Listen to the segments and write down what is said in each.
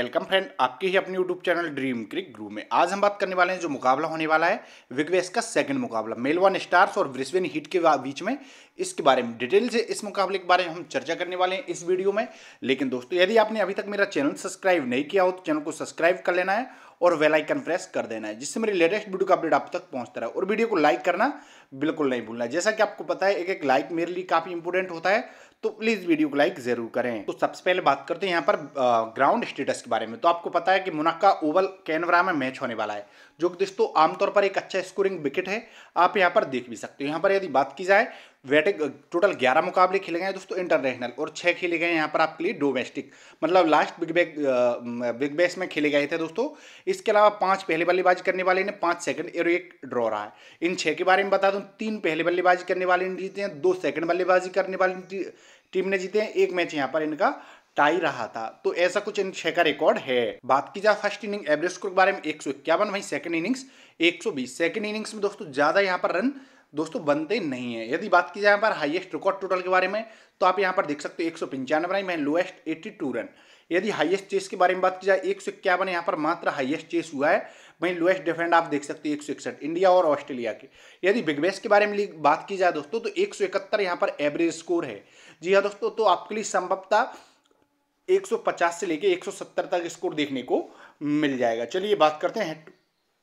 Welcome friend, आपके ही अपने YouTube channel Dream Crick Guru में आज हम बात करने वाले हैं जो मुकाबला होने वाला है विगवेस का सेकंड मुकाबला। मेलवन स्टार्स और ब्रिस्बेन हीट के बीच में इसके बारे में डिटेल से इस मुकाबले के बारे में हम चर्चा करने वाले हैं इस वीडियो में। लेकिन दोस्तों, यदि आपने अभी तक मेरा चैनल सब्सक्राइब नहीं किया हो तो चैनल को सब्सक्राइब कर लेना है और वेल आइकन प्रेस कर देना है, जिससे मेरी लेटेस्ट वीडियो का अपडेट आप तक पहुँचता रहे। और वीडियो को लाइक करना बिल्कुल नहीं भूलना जैसा कि आपको पता है एक एक लाइक मेरे लिए काफ़ी इंपॉर्टेंट होता है। तो प्लीज़ वीडियो को लाइक ज़रूर करें। तो सबसे पहले बात करते हैं यहाँ पर ग्राउंड स्टेटस के बारे में। तो आपको पता है कि मुनक्का ओवल कैनवरा में मैच होने वाला है, जो कि दोस्तों आमतौर पर एक अच्छा स्कोरिंग विकेट है। आप यहाँ पर देख भी सकते हो। यहाँ पर यदि बात की जाए वेटिक टोटल ग्यारह मुकाबले खेले गए हैं दोस्तों इंटरनेशनल और छः खेले गए हैं यहाँ पर आपके लिए डोमेस्टिक मतलब last Big Bash Big Bash में खेले गए थे दोस्तों। इसके अलावा पाँच पहले बल्लेबाजी करने वाले ने पाँच सेकंड और एक ड्रॉ रहा है। इन छः के बारे में बता दूँ, तीन पहले बल्लेबाजी करने वाले ने जीते हैं, दो सेकंड बल्लेबाजी करने वाली टीम ने जीते हैं, एक मैच यहाँ पर इनका टाई रहा था। तो ऐसा कुछ इन छह का रिकॉर्ड है। बात की जाए फ़र्स्ट इनिंग एवरेज स्कोर के बारे में, एक सौ इक्यावन, वहीं सेकंड इनिंग्स एक सौ बीस। सेकंड इनिंग्स में दोस्तों, ज़्यादा यहाँ पर रन दोस्तों, बनते नहीं है। यदि बात की जाए यहाँ पर हाईएस्ट रिकॉर्ड टोटल के बारे में तो आप यहाँ पर देख सकते हो एक सौ पंचानवे में लोएस्ट एट्टी टू रन। यदि हाईएस्ट चेस के बारे में बात की जाए, एक सौ इक्यावन यहाँ पर मात्र हाईएस्ट चेस हुआ है, वहीं लोएस्ट डिफेंड आप देख सकते हैं एक सौ इकसठ, इंडिया और ऑस्ट्रेलिया के। यदि बिग बेस्ट के बारे में बात की जाए दोस्तों तो एक सौ इकहत्तर यहाँ पर एवरेज स्कोर है। जी हाँ दोस्तों तो आपके लिए संभवतः 150 से लेके 170 तक स्कोर देखने को मिल जाएगा। चलिए बात करते हैं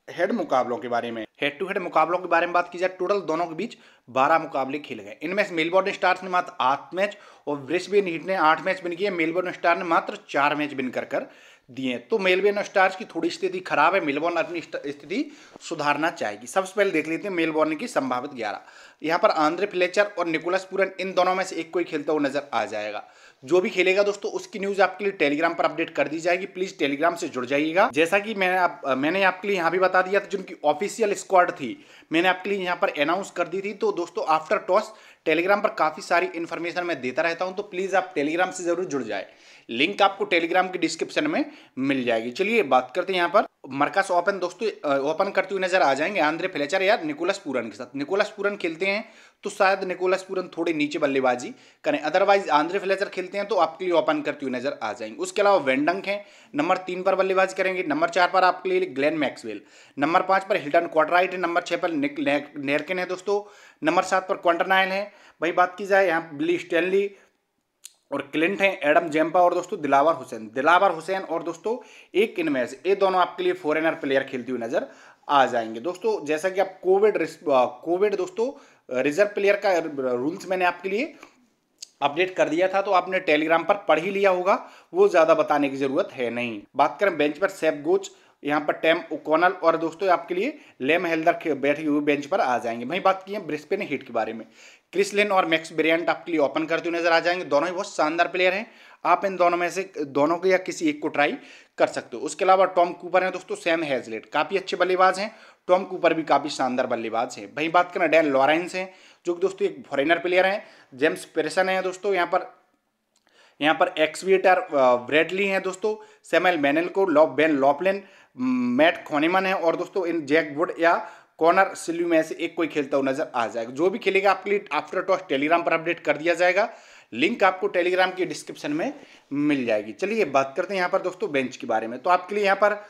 हेड मुकाबलों के बारे में। हेड टू हेड मुकाबलों के बारे में बात की जाए टोटल दोनों के बीच 12 मुकाबले खेले गए। इनमें से मेलबोर्न स्टार्स ने मात्र आठ मैच और ब्रिस्बेन हीट ने आठ मैच बिन किए। मेलबोर्न स्टार ने मात्र चार मैच बिन कर कर दिए तो मेलबोर्न स्टार्स की थोड़ी स्थिति खराब है, मेलबोर्न अपनी स्थिति सुधारना चाहेगी। सबसे पहले देख लेते हैं मेलबोर्न की संभावित ग्यारह। यहाँ पर आंध्र फ्लेचर और निकोलस पूरन, इन दोनों में से एक कोई खेलता हुआ नज़र आ जाएगा। जो भी खेलेगा दोस्तों, उसकी न्यूज़ आपके लिए टेलीग्राम पर अपडेट कर दी जाएगी। प्लीज़ टेलीग्राम से जुड़ जाइएगा। जैसा कि मैंने आप, मैंने आपके लिए यहाँ भी बता दिया था, जिनकी ऑफिशियल स्क्वाड थी, मैंने आपके लिए यहाँ पर अनाउंस कर दी थी। तो दोस्तों आफ्टर टॉस टेलीग्राम पर काफ़ी सारी इन्फॉर्मेशन मैं देता रहता हूँ तो प्लीज़ आप टेलीग्राम से ज़रूर जुड़ जाए। लिंक आपको टेलीग्राम की डिस्क्रिप्शन में मिल जाएगी। चलिए बात करते हैं यहाँ पर। मरकस ओपन दोस्तों ओपन करते हुए नज़र आ जाएँगे आंध्रे फ्लेचर या निकोलस पूरन के साथ। निकोलस पूरन खेलते हैं तो शायद निकोलस पूरन थोड़े नीचे बल्लेबाजी करें अदरवाइज़ आंध्रे फ्लेचर खेलते हैं तो आपके लिए ओपन करते हुए नज़र आ जाएँगे। उसके अलावा वेंडंक हैं, नंबर तीन पर बल्लेबाजी करेंगे, नंबर चार पर आपके लिए ग्लेन मैक्सवेल, नंबर पाँच पर हिल्टन क्वार्टराइट है, नंबर छः पर नेरकिन है दोस्तों, नंबर सात पर क्वांटरनाइन है। वही बात की जाए यहाँ बिली स्टैनली और क्लिंट हैं एडम जेम्पा और दोस्तों दिलावर हुसैन। दिलावर हुसैन और दोस्तों एक इनमें ये दोनों आपके लिए फॉरेनर प्लेयर खेलते हुए नज़र आ जाएँगे। दोस्तों, जैसा कि आप कोविड कोविड दोस्तों रिज़र्व प्लेयर का रूल्स मैंने आपके लिए अपडेट कर दिया था तो आपने टेलीग्राम पर पढ़ ही लिया होगा, वो ज़्यादा बताने की ज़रूरत है नहीं। बात करें बेंच पर सेफ़ गोच यहाँ पर टेम ओकोनल और दोस्तों आपके लिए लेम हेल्दर बैठे हुए बेंच पर आ जाएँगे। वहीं बात की है ब्रिस्पेन हिट के बारे में। क्रिसलिन और मैक्स ब्रियंट आपके लिए ओपन करते हुए नज़र आ जाएँगे। दोनों ही बहुत शानदार प्लेयर हैं। आप इन दोनों में से दोनों को या किसी एक को ट्राई कर सकते हो। उसके अलावा टॉम कूपर हैं दोस्तों, सैम हैजलेट। काफ़ी अच्छे बल्लेबाज हैं। टॉम कूपर भी काफ़ी शानदार बल्लेबाज हैं। वहीं बात करें डैन लॉरेंस हैं, जो कि दोस्तों एक फॉरेनर प्लेयर हैं। जेम्स पेरसन है दोस्तों, यहाँ पर यहाँ पर एक्सविएटर ब्रेडली हैं दोस्तों। सेमेल मैनल को लॉ बेन लॉपलिन मैट खोनेमन है और दोस्तों इन जैक वुड या कॉर्नर सिल्यू में से एक कोई खेलता हुआ नज़र आ जाएगा। जो भी खेलेगा आपके लिए आफ्टर टॉस टेलीग्राम पर अपडेट कर दिया जाएगा। लिंक आपको टेलीग्राम की डिस्क्रिप्शन में मिल जाएगी। चलिए बात करते हैं यहाँ पर दोस्तों बेंच के बारे में। तो आपके लिए यहाँ पर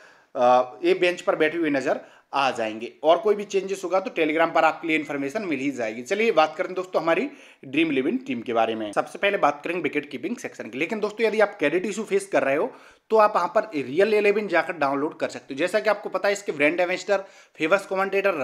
ये बेंच पर बैठे हुए नज़र आ जाएँगे। और कोई भी चेंजेस होगा तो टेलीग्राम पर आपके लिए इन्फॉर्मेशन मिल ही जाएगी। चलिए बात करें दोस्तों हमारी ड्रीम इलेवन टीम के बारे में। सबसे पहले बात करेंगे विकेट कीपिंग सेक्शन की। लेकिन दोस्तों यदि आप क्रेडिट इशू फेस कर रहे हो तो आप वहाँ पर रियल इलेवन जाकर डाउनलोड कर सकते हो। जैसा कि आपको पता है, इसके ब्रांड एवेस्टर फ़ेमस कमेंटेटर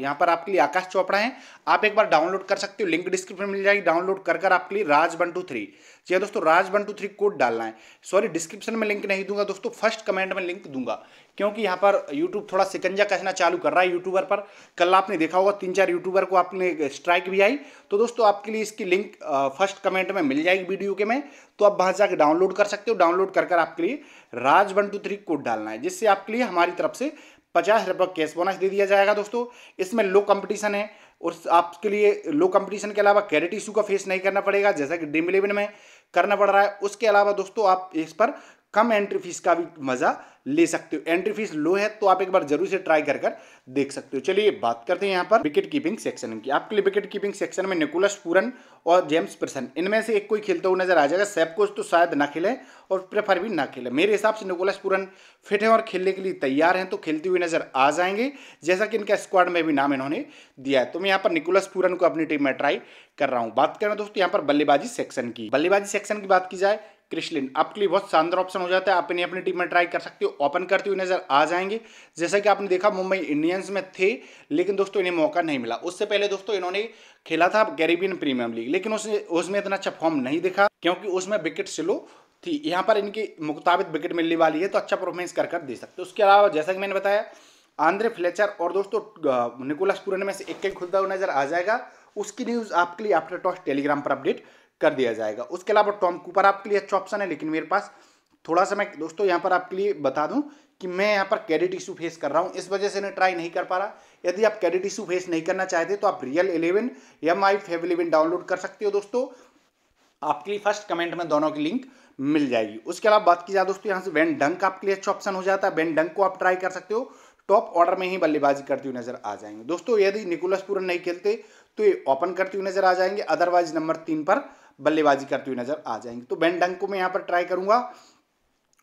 यहाँ पर आपके लिए आकाश चोपड़ा है। आप एक बार डाउनलोड कर सकते हो। लिंक डिस्क्रिप्शन मिल जाएगी। डाउनलोड कर कर आपके लिए राज वन टू थ्री हाँ दोस्तों, Raj one two three code डालना है। सॉरी डिस्क्रिप्शन में लिंक नहीं दूँगा दोस्तों। फ़र्स्ट कमेंट में लिंक दूँगा। क्योंकि यहाँ पर यूट्यूब थोड़ा सिकंजा कसना चालू कर रहा है यूट्यूबर पर। कल आपने देखा होगा, तीन चार यूट्यूबर को आपने स्ट्राइक भी आई। तो दोस्तों, आपके लिए इसकी लिंक फ़र्स्ट कमेंट में मिल जाएगी वीडियो के में। तो आप वहाँ जाकर डाउनलोड कर सकते हो। डाउनलोड कर कर आपके लिए Raj one two three code डालना है, जिससे आपके लिए हमारी तरफ़ से पचास रुपये कैश बोनस दे दिया जाएगा दोस्तों। इसमें लो कंपटीशन है और आपके लिए लो कंपटीशन के अलावा कैरेट इशू का फेस नहीं करना पड़ेगा, जैसा कि ड्रीम इलेवन में करना पड़ रहा है। उसके अलावा दोस्तों आप इस पर कम एंट्री फ़ीस का भी मज़ा ले सकते हो। एंट्री फ़ीस लो है तो आप एक बार ज़रूर से ट्राई कर कर देख सकते हो। चलिए, बात करते हैं यहाँ पर विकेट कीपिंग सेक्शन की। आपके लिए विकेट कीपिंग सेक्शन में निकोलस पूरन और जेम्स प्रसन इनमें से एक कोई खेलता हुआ नज़र आ जाएगा। सैप कोच तो शायद ना खेले और प्रेफर भी ना खेले। मेरे हिसाब से निकोलस पूरन फिट है और खेलने के लिए तैयार हैं तो खेलते हुए नज़र आ जाएँगे, जैसा कि इनका स्क्वाड में भी नाम इन्होंने दिया है। तो मैं यहाँ पर निकोलस पूरन को अपनी टीम में ट्राई कर रहा हूँ। बात करें दोस्तों, यहाँ पर बल्लेबाजी सेक्शन की। बल्लेबाजी सेक्शन की बात की जाए क्रिशलिन आपके लिए बहुत शानदार ऑप्शन हो जाता है। आप इन्हें अपनी टीम में ट्राई कर सकते हो। ओपन करते हुए नज़र आ जाएँगे। जैसा कि आपने देखा, मुंबई इंडियंस में थे, लेकिन दोस्तों, इन्हें मौका नहीं मिला। उससे पहले दोस्तों, इन्होंने खेला था कैरेबियन प्रीमियम लीग लेकिन उसने, उसमें इतना अच्छा फॉर्म नहीं दिखा, क्योंकि उसमें विकेट स्लो थी। यहाँ पर इनके मुताबिक विकेट मिलने वाली है तो अच्छा परफॉर्मेंस कर कर दे सकते उसके अलावा, जैसा कि मैंने बताया आंध्रे फ्लेचर और दोस्तों निकोलस पुरन में से एक एक खुलता हुआ नज़र आ जाएगा। उसकी न्यूज़ आपके लिए आफ्टर टॉस टेलीग्राम पर अपडेट कर दिया जाएगा। उसके अलावा टॉम कूपर आपके लिए अच्छा ऑप्शन है, लेकिन मेरे पास थोड़ा सा मैं, दोस्तों, यहाँ पर आपके लिए बता दूँ कि मैं यहाँ पर कैडिट इशू फेस कर रहा हूँ। इस वजह से मैं ट्राई नहीं कर पा रहा। यदि आप कैडिट इशू फेस नहीं करना चाहते तो आप real eleven M I fav eleven download कर सकते हो, दोस्तों। आपके लिए फ़र्स्ट कमेंट में दोनों की लिंक मिल जाएगी। उसके अलावा बात की जाए, दोस्तों, यहाँ से वेन डंक आपके लिए अच्छा ऑप्शन हो जाता है। वेन डंक को आप ट्राई कर सकते हो। टॉप ऑर्डर में ही बल्लेबाजी करती हुई नज़र आ जाएँगे। दोस्तों, यदि निकोलस पूरन नहीं खेलते तो ये ओपन करती हुई नज़र आ जाएँगे। अदरवाइज़ नंबर तीन पर बल्लेबाजी करती हुई नज़र आ जाएँगे। तो बेन डंक को मैं यहाँ पर ट्राई करूँगा।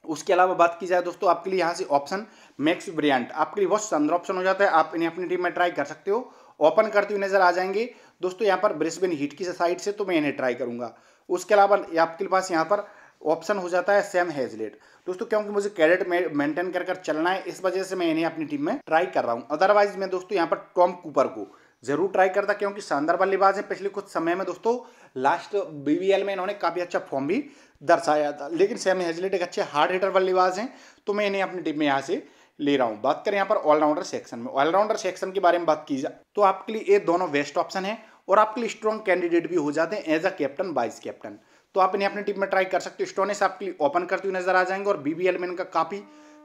उसके अलावा बात की जाए दोस्तों, आपके लिए यहाँ से ऑप्शन मैक्स ब्रियांट आपके लिए बहुत शानदार ऑप्शन हो जाता है। आप इन्हें अपनी टीम में ट्राई कर सकते हो। ओपन करते हुए नज़र आ जाएँगे। दोस्तों, यहाँ पर ब्रिस्बेन हीट की साइड से तो मैं इन्हें ट्राई करूँगा। उसके अलावा आपके पास यहाँ पर ऑप्शन हो जाता है सैम हेजलेट दोस्तों, क्योंकि मुझे कैरेट मेंटेन कर कर चलना है, इस वजह से मैं इन्हें अपनी टीम में ट्राई कर रहा हूँ। अदरवाइज़ मैं दोस्तों यहाँ पर टॉम कूपर को ज़रूर ट्राई करता, क्योंकि शानदार बल्लेबाज है पिछले कुछ समय में दोस्तों। लास्ट बीवीएल में इन्होंने काफ़ी अच्छा फॉर्म भी दर्शाया था। लेकिन सैम हेजलेट एक अच्छे हार्ड हिटर बल्लेबाज हैं तो मैं इन्हें अपनी टीम में यहाँ से ले रहा हूँ। बात करें यहाँ पर ऑलराउंडर सेक्शन में। ऑलराउंडर सेक्शन के बारे में बात की जाए तो आपके लिए ये दोनों बेस्ट ऑप्शन है और आपके लिए स्ट्रॉन्ग कैंडिडेट भी हो जाते हैं as a captain vice captain तो आप इन्हें अपनी टीम में ट्राई कर सकते हो। स्टोनेस आपके लिए ओपन करते हुए नज़र आ जाएँगे और बीबीएल में इनका काफ़ी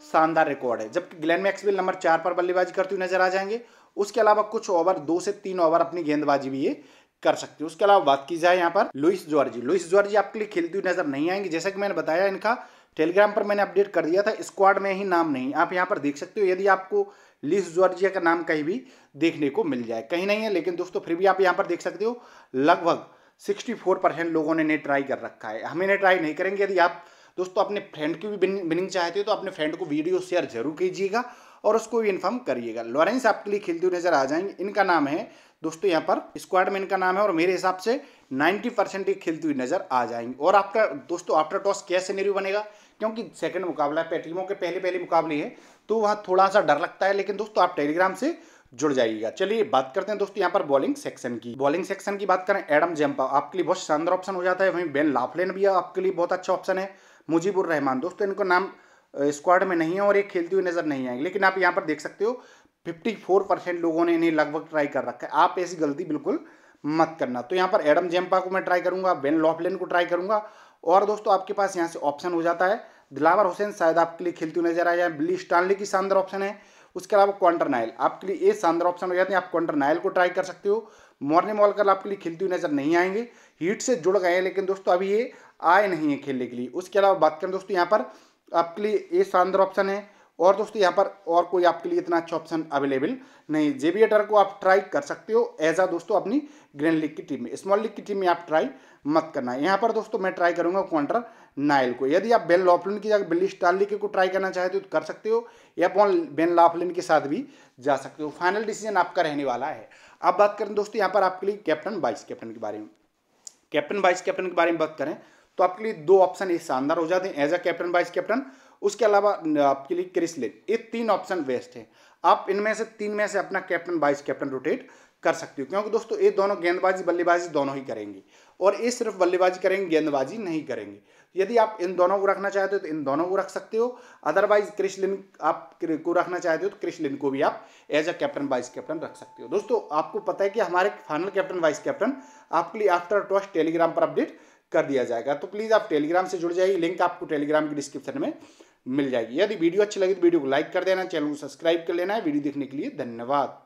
शानदार रिकॉर्ड है। जबकि ग्लैन मैक्सवेल नंबर चार पर बल्लेबाजी करते हुए नज़र आ जाएँगे। उसके अलावा कुछ ओवर, दो से तीन ओवर अपनी गेंदबाजी भी ये कर सकते हो। उसके अलावा बात की जाए यहाँ पर लुइस जॉर्जी। लुइस जॉर्जी आपके लिए खेलती हुई नज़र नहीं आएँगे, जैसा कि मैंने बताया इनका टेलीग्राम पर मैंने अपडेट कर दिया था, स्क्वाड में ही नाम नहीं। आप यहाँ पर देख सकते हो, यदि आपको लिस जॉर्जिया का नाम कहीं भी देखने को मिल जाए। कहीं नहीं है, लेकिन दोस्तों फिर भी आप यहाँ पर देख सकते हो, लगभग 64 परसेंट लोगों ने नेट ट्राई कर रखा है। हम इन्हें ट्राई नहीं करेंगे, यदि आप दोस्तों, अपने फ्रेंड की भी बिनिंग चाहते हो तो अपने फ्रेंड को वीडियो शेयर ज़रूर कीजिएगा और उसको भी इन्फॉर्म करिएगा। लॉरेंस आपके लिए खेलते हुए नज़र आ जाएँगे। इनका नाम है, दोस्तों, यहाँ पर स्क्वाड में इनका नाम है और मेरे हिसाब से 90 परसेंट ये खेलती हुई नज़र आ जाएँगे। और आपका, दोस्तों आफ्टर टॉस क्या सिनेरियो बनेगा? क्योंकि सेकंड मुकाबला है टीमों के पहले पहले मुकाबले है तो वहाँ थोड़ा सा डर लगता है, लेकिन दोस्तों, आप टेलीग्राम से जुड़ जाइएगा। चलिए, बात करते हैं दोस्तों, यहाँ पर बॉलिंग सेक्शन की। बॉलिंग सेक्शन की बात करें एडम जेम्पा आपके लिए बहुत शानदार ऑप्शन हो जाता है। वहीं बेन लाफलेन भी आपके लिए बहुत अच्छा ऑप्शन है। मुजीबुर रहमान। दोस्तों, इनको नाम स्क्वाड में नहीं है और ये खेलती हुई नज़र नहीं आएँगे, लेकिन आप यहाँ पर देख सकते हो 54 परसेंट लोगों ने इन्हें लगभग ट्राई कर रखा है। आप ऐसी गलती बिल्कुल मत करना। तो यहाँ पर एडम जेम्पा को मैं ट्राई करूँगा, बेन लॉफलेन को ट्राई करूँगा, और दोस्तों, आपके पास यहाँ से ऑप्शन हो जाता है। दिलावर हुसैन शायद आपके लिए खेलती हुई नज़र आ जाए। बिली स्टानली की शानदार ऑप्शन है। उसके अलावा क्वांटर नाइल, आपके लिए ये शानदार ऑप्शन हो जाते हैं। आप क्वांटर नाइल को ट्राई कर सकते हो। मॉर्निंग वॉलकर आपके लिए खेलती हुई नज़र नहीं आएँगे। हीट से जुड़ गए हैं, लेकिन दोस्तों अभी ये आए नहीं है खेलने के लिए। उसके अलावा बात करें दोस्तों, यहाँ पर आपके लिए ये शानदार ऑप्शन है। और दोस्तों, यहाँ पर और कोई आपके लिए इतना अच्छा ऑप्शन अवेलेबल नहीं जेबीएटर को आप ट्राई कर सकते हो एज आ दोस्तों अपनी ग्रैंड लीग की टीम में। स्मॉल लीग की टीम में आप ट्राई मत करना। यहाँ पर दोस्तों मैं ट्राई करूँगा क्वांटर नाइल को। यदि आप बेन लॉफलिन की जगह बिल्ली स्टार्ली को ट्राई करना चाहते हो तो कर सकते हो, या बेन लॉफलिन के साथ भी जा सकते हो। फाइनल डिसीज़न आपका रहने वाला है। अब बात करें दोस्तों, यहाँ पर आपके लिए कैप्टन वाइस कैप्टन के बारे में। कैप्टन वाइस कैप्टन के बारे में बात करें तो आपके लिए दो ऑप्शन ये शानदार हो जाते हैं। As a captain vice captain उसके अलावा आपके लिए क्रिसलिन ये तीन ऑप्शन बेस्ट है। आप इनमें से तीन में से अपना कैप्टन वाइस कैप्टन रोटेट कर सकते हो, क्योंकि दोस्तों, ये दोनों गेंदबाजी, बल्लेबाजी दोनों ही करेंगे। और ये सिर्फ़ बल्लेबाजी करेंगे, गेंदबाजी नहीं करेंगे। यदि आप इन दोनों को रखना चाहते हो तो इन दोनों को रख सकते हो। अदरवाइज़ क्रिशलिन आप को रखना चाहते हो तो क्रिशलिन को भी आप as a captain vice captain रख सकते हो। दोस्तों, आपको पता है कि हमारे फाइनल कैप्टन वाइस कैप्टन आपके लिए आफ्टर टॉस टेलीग्राम पर अपडेट कर दिया जाएगा। तो प्लीज़ आप टेलीग्राम से जुड़ जाइए लिंक आपको टेलीग्राम की डिस्क्रिप्शन में मिल जाएगी। यदि वीडियो अच्छी लगी तो वीडियो को लाइक कर देना, चैनल को सब्सक्राइब कर लेना है। वीडियो देखने के लिए धन्यवाद।